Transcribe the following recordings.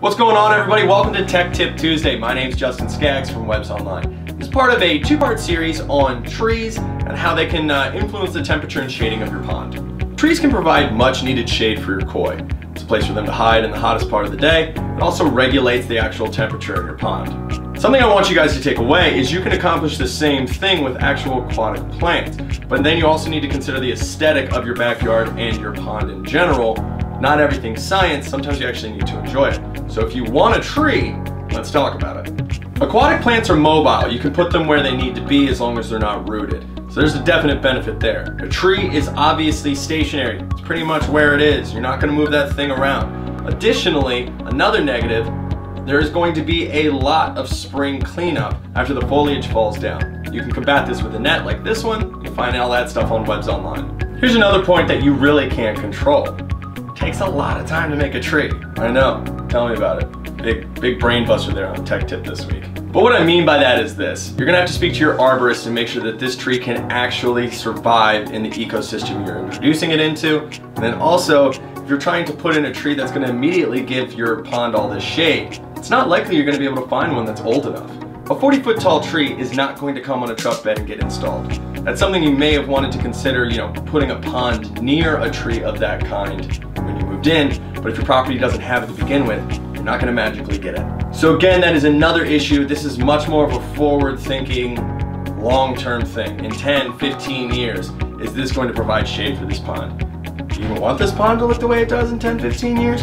What's going on everybody? Welcome to Tech Tip Tuesday. My name is Justin Skaggs from Webb's Online. It's part of a two-part series on trees and how they can uh, influence the temperature and shading of your pond. Trees can provide much needed shade for your koi. It's a place for them to hide in the hottest part of the day. It also regulates the actual temperature in your pond. Something I want you guys to take away is you can accomplish the same thing with actual aquatic plants, but then you also need to consider the aesthetic of your backyard and your pond in general not everything's science, sometimes you actually need to enjoy it. So if you want a tree, let's talk about it. Aquatic plants are mobile. You can put them where they need to be as long as they're not rooted. So there's a definite benefit there. A tree is obviously stationary. It's pretty much where it is. You're not gonna move that thing around. Additionally, another negative, there is going to be a lot of spring cleanup after the foliage falls down. You can combat this with a net like this one. You find all that stuff on Webb's Online. Here's another point that you really can't control. Takes a lot of time to make a tree. I know, tell me about it. Big, big brain buster there on Tech Tip this week. But what I mean by that is this. You're gonna have to speak to your arborist and make sure that this tree can actually survive in the ecosystem you're introducing it into. And then also, if you're trying to put in a tree that's gonna immediately give your pond all this shade, it's not likely you're gonna be able to find one that's old enough. A 40 foot tall tree is not going to come on a truck bed and get installed. That's something you may have wanted to consider, you know, putting a pond near a tree of that kind when you moved in, but if your property doesn't have it to begin with, you're not gonna magically get it. So again, that is another issue. This is much more of a forward thinking, long-term thing. In 10, 15 years, is this going to provide shade for this pond? Do you even want this pond to look the way it does in 10, 15 years?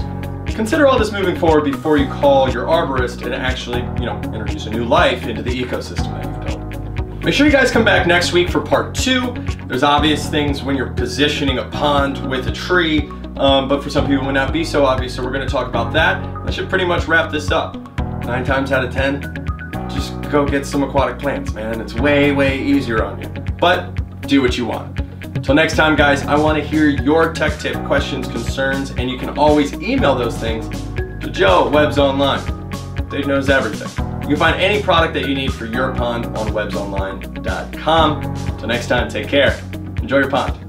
Consider all this moving forward before you call your arborist and actually, you know, introduce a new life into the ecosystem that you've built. Make sure you guys come back next week for part two. There's obvious things when you're positioning a pond with a tree, um, but for some people it would not be so obvious, so we're gonna talk about that. That should pretty much wrap this up. Nine times out of 10, just go get some aquatic plants, man. It's way, way easier on you. But do what you want. Till next time, guys, I want to hear your tech tip questions, concerns, and you can always email those things to Joe at Webb's Online. Dave knows everything. You can find any product that you need for your pond on webbsonline.com. Till next time, take care. Enjoy your pond.